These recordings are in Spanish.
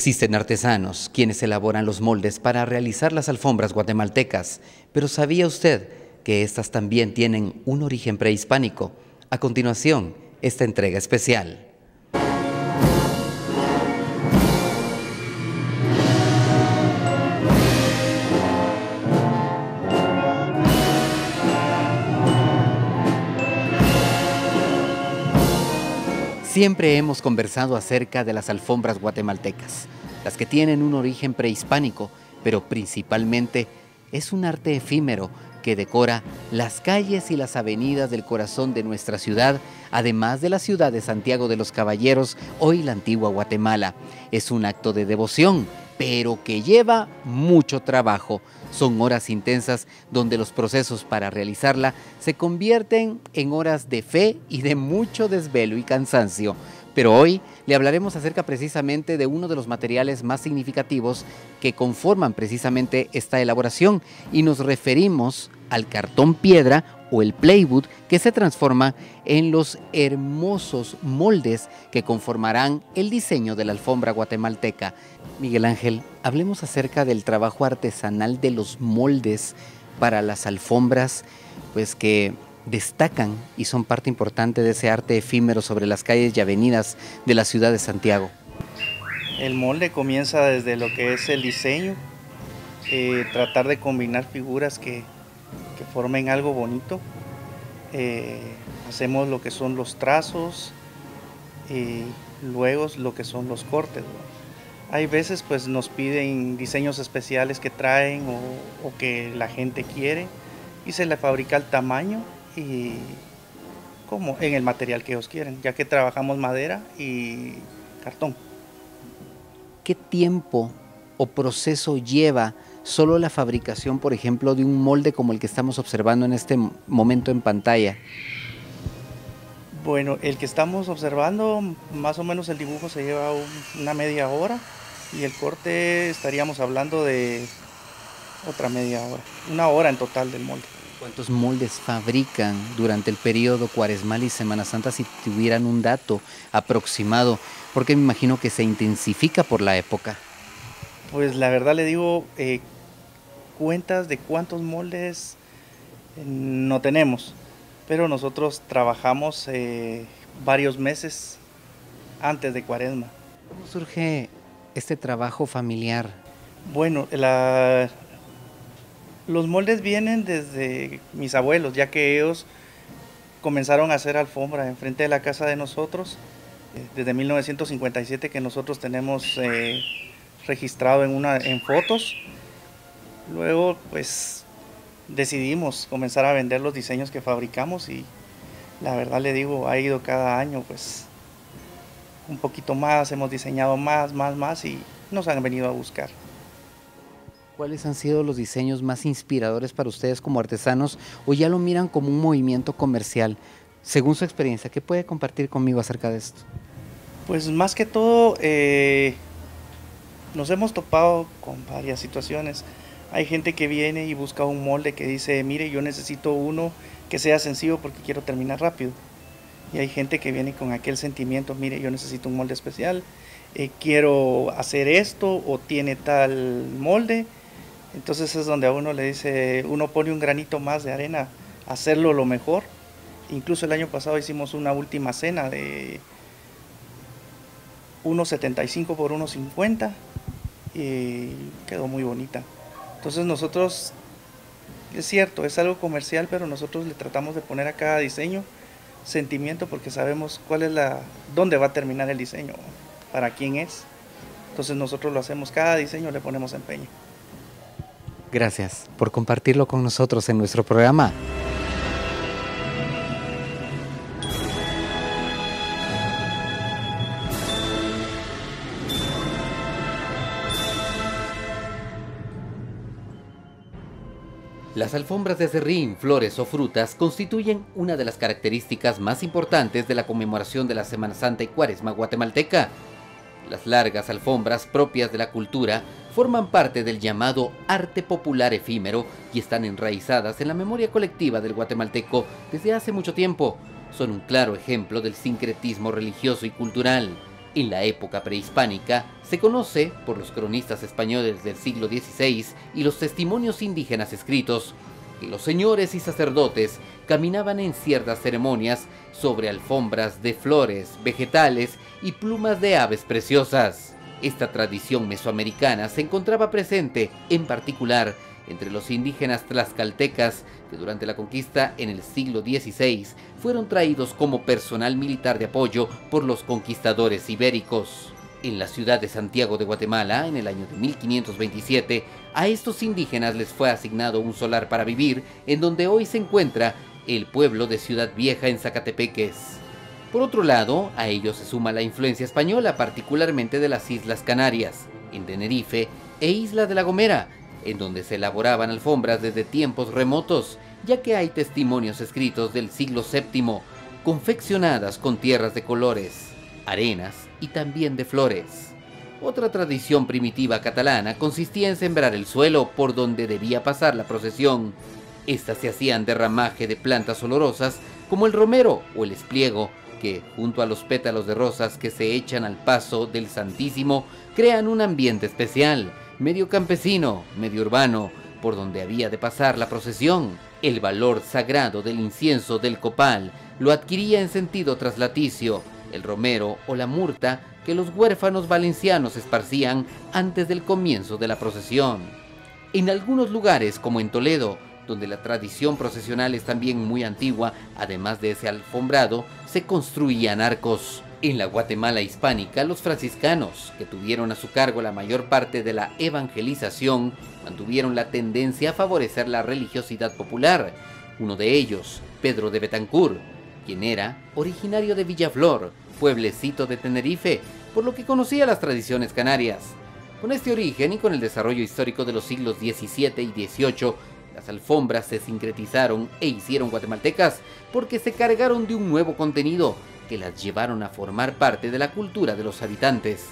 Existen artesanos quienes elaboran los moldes para realizar las alfombras guatemaltecas, pero ¿sabía usted que estas también tienen un origen prehispánico? A continuación, esta entrega especial. Siempre hemos conversado acerca de las alfombras guatemaltecas, las que tienen un origen prehispánico, pero principalmente es un arte efímero que decora las calles y las avenidas del corazón de nuestra ciudad, además de la ciudad de Santiago de los Caballeros, hoy la antigua Guatemala. Es un acto de devoción, pero que lleva mucho trabajo. Son horas intensas donde los procesos para realizarla se convierten en horas de fe y de mucho desvelo y cansancio. Pero hoy le hablaremos acerca precisamente de uno de los materiales más significativos que conforman precisamente esta elaboración y nos referimos al cartón piedra o el playwood que se transforma en los hermosos moldes que conformarán el diseño de la alfombra guatemalteca. Miguel Ángel, hablemos acerca del trabajo artesanal de los moldes para las alfombras, pues que destacan y son parte importante de ese arte efímero sobre las calles y avenidas de la ciudad de Santiago. El molde comienza desde lo que es el diseño, eh, tratar de combinar figuras que, que formen algo bonito. Eh, hacemos lo que son los trazos y luego lo que son los cortes. Hay veces pues nos piden diseños especiales que traen o, o que la gente quiere y se le fabrica el tamaño y como en el material que ellos quieren, ya que trabajamos madera y cartón. ¿Qué tiempo o proceso lleva solo la fabricación, por ejemplo, de un molde como el que estamos observando en este momento en pantalla? Bueno, el que estamos observando, más o menos el dibujo se lleva una media hora y el corte estaríamos hablando de otra media hora, una hora en total del molde. ¿Cuántos moldes fabrican durante el periodo cuaresmal y Semana Santa si tuvieran un dato aproximado? Porque me imagino que se intensifica por la época. Pues la verdad le digo, eh, cuentas de cuántos moldes eh, no tenemos, pero nosotros trabajamos eh, varios meses antes de cuaresma. ¿Cómo surge este trabajo familiar? Bueno, la, los moldes vienen desde mis abuelos, ya que ellos comenzaron a hacer alfombra enfrente de la casa de nosotros, desde 1957 que nosotros tenemos eh, registrado en, una, en fotos. Luego, pues, decidimos comenzar a vender los diseños que fabricamos y la verdad le digo, ha ido cada año, pues, un poquito más, hemos diseñado más, más, más y nos han venido a buscar. ¿Cuáles han sido los diseños más inspiradores para ustedes como artesanos o ya lo miran como un movimiento comercial? Según su experiencia, ¿qué puede compartir conmigo acerca de esto? Pues más que todo, eh, nos hemos topado con varias situaciones. Hay gente que viene y busca un molde que dice, mire, yo necesito uno que sea sencillo porque quiero terminar rápido. Y hay gente que viene con aquel sentimiento, mire, yo necesito un molde especial, eh, quiero hacer esto o tiene tal molde entonces es donde a uno le dice, uno pone un granito más de arena, hacerlo lo mejor. Incluso el año pasado hicimos una última cena de 1.75 por 1.50 y quedó muy bonita. Entonces nosotros, es cierto, es algo comercial, pero nosotros le tratamos de poner a cada diseño sentimiento porque sabemos cuál es la, dónde va a terminar el diseño, para quién es. Entonces nosotros lo hacemos, cada diseño le ponemos empeño. Gracias por compartirlo con nosotros en nuestro programa. Las alfombras de serrín, flores o frutas constituyen una de las características más importantes de la conmemoración de la Semana Santa y Cuaresma guatemalteca. Las largas alfombras propias de la cultura forman parte del llamado arte popular efímero y están enraizadas en la memoria colectiva del guatemalteco desde hace mucho tiempo. Son un claro ejemplo del sincretismo religioso y cultural. En la época prehispánica se conoce por los cronistas españoles del siglo XVI y los testimonios indígenas escritos que los señores y sacerdotes caminaban en ciertas ceremonias sobre alfombras de flores, vegetales y plumas de aves preciosas. Esta tradición mesoamericana se encontraba presente, en particular, entre los indígenas tlaxcaltecas que durante la conquista en el siglo XVI fueron traídos como personal militar de apoyo por los conquistadores ibéricos. En la ciudad de Santiago de Guatemala, en el año de 1527, a estos indígenas les fue asignado un solar para vivir en donde hoy se encuentra el pueblo de Ciudad Vieja en Zacatepeques. Por otro lado, a ello se suma la influencia española, particularmente de las Islas Canarias, en Tenerife e Isla de la Gomera, en donde se elaboraban alfombras desde tiempos remotos, ya que hay testimonios escritos del siglo VII, confeccionadas con tierras de colores, arenas y también de flores. Otra tradición primitiva catalana consistía en sembrar el suelo por donde debía pasar la procesión. Estas se hacían de ramaje de plantas olorosas como el romero o el espliego, que, junto a los pétalos de rosas que se echan al paso del Santísimo, crean un ambiente especial, medio campesino, medio urbano, por donde había de pasar la procesión. El valor sagrado del incienso del copal lo adquiría en sentido traslaticio, el romero o la murta que los huérfanos valencianos esparcían antes del comienzo de la procesión. En algunos lugares, como en Toledo, donde la tradición procesional es también muy antigua, además de ese alfombrado, se construían arcos. En la Guatemala hispánica, los franciscanos, que tuvieron a su cargo la mayor parte de la evangelización, mantuvieron la tendencia a favorecer la religiosidad popular. Uno de ellos, Pedro de Betancourt, quien era originario de Villaflor, pueblecito de Tenerife, por lo que conocía las tradiciones canarias. Con este origen y con el desarrollo histórico de los siglos XVII y XVIII, las alfombras se sincretizaron e hicieron guatemaltecas porque se cargaron de un nuevo contenido que las llevaron a formar parte de la cultura de los habitantes.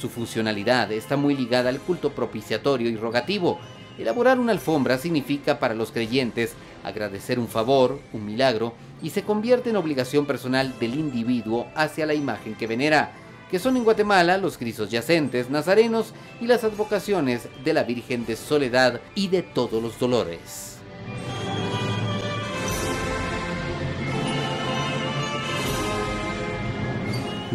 Su funcionalidad está muy ligada al culto propiciatorio y rogativo. Elaborar una alfombra significa para los creyentes agradecer un favor, un milagro, y se convierte en obligación personal del individuo hacia la imagen que venera, que son en Guatemala los crisos yacentes, nazarenos y las advocaciones de la Virgen de Soledad y de todos los dolores.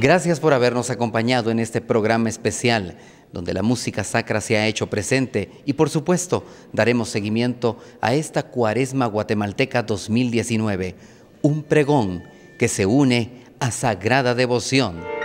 Gracias por habernos acompañado en este programa especial donde la música sacra se ha hecho presente y por supuesto daremos seguimiento a esta Cuaresma Guatemalteca 2019, un pregón que se une a sagrada devoción.